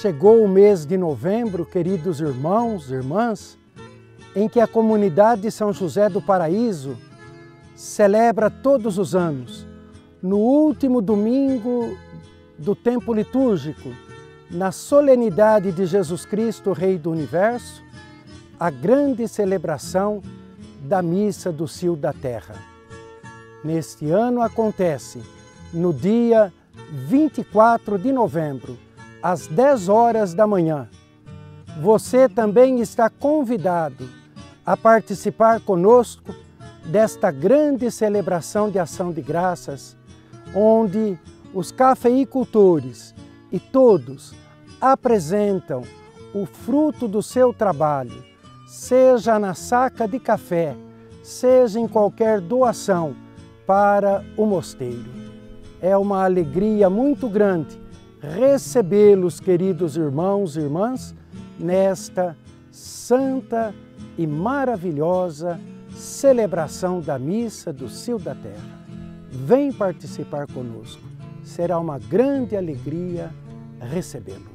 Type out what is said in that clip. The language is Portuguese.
Chegou o mês de novembro, queridos irmãos irmãs, em que a comunidade de São José do Paraíso celebra todos os anos, no último domingo do tempo litúrgico, na solenidade de Jesus Cristo, Rei do Universo, a grande celebração da Missa do Cio da Terra. Neste ano acontece no dia 24 de novembro, às 10 horas da manhã. Você também está convidado a participar conosco desta grande celebração de ação de graças, onde os cafeicultores e todos apresentam o fruto do seu trabalho, seja na saca de café, seja em qualquer doação para o mosteiro. É uma alegria muito grande recebê-los, queridos irmãos e irmãs, nesta santa e maravilhosa celebração da missa do Cio da Terra. Vem participar conosco. Será uma grande alegria recebê-lo.